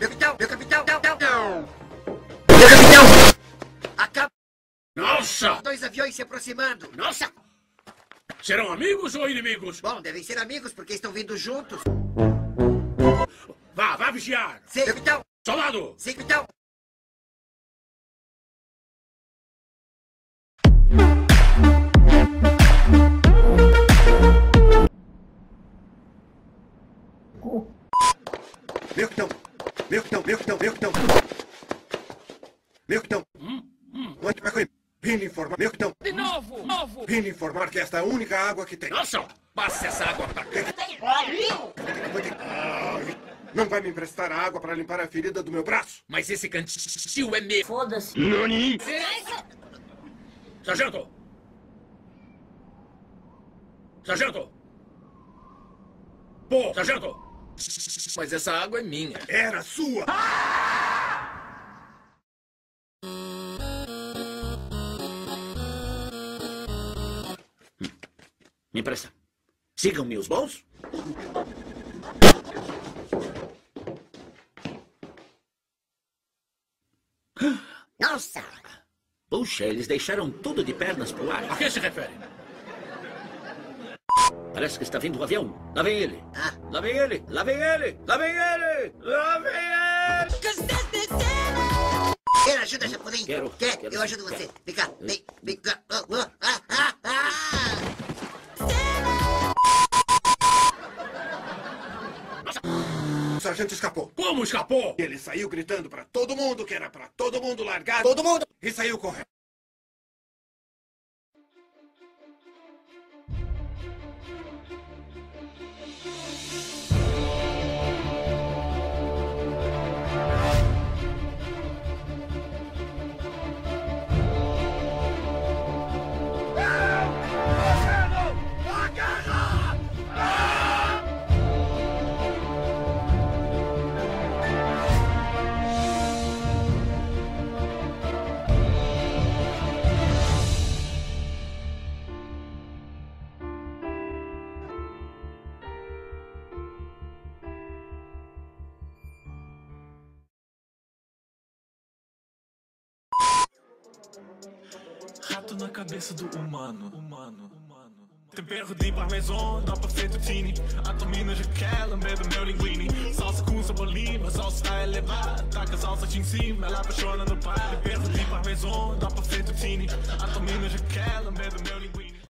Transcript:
meu capitão, meu capitão, capitão! Acaba... Nossa! Dois aviões se aproximando. Nossa! Serão amigos ou inimigos? Bom, devem ser amigos porque estão vindo juntos. Vá, vá vigiar. Sim, capitão. Soldado. Sim, capitão. Meu capitão! Meu capitão! Mande para Vim informar, meu capitão! De novo! Novo! Vim lhe informar que esta é a única água que tem. Nossa! Passe essa água pra cá. Não vai me emprestar a água para limpar a ferida do meu braço? Mas esse cantil é meu. Foda-se. Nani? Sargento! Sargento! Pô, sargento! Mas essa água é minha. Era sua! Me empresta. Sigam-me os bons? Nossa! Puxa, eles deixaram tudo de pernas pro ar. A que se refere? Parece que está vindo um avião. Lá vem ele. Ah. Lá vem ele. Lá vem ele. Lá vem ele. Lá vem ele. Quer ajuda, japonês? Quero, Quer? quero, Eu ajudo você. quero. Vem cá. Vem, vem cá. Ah, ah, ah, ah. O sargento escapou. Como escapou? Ele saiu gritando para todo mundo que era para todo mundo largar. Todo mundo! E saiu correndo. Rato na cabeça do humano. Humano. Humano. Tempero de parmesão, dá para fettuccine Atomina já quer do meu linguine Salsa com cebolinha, a salsa está elevada Taca a salsa aqui em cima, ela apaixona no pai Tempero de parmesão, dá para fettuccine Atomina já quer do meu linguine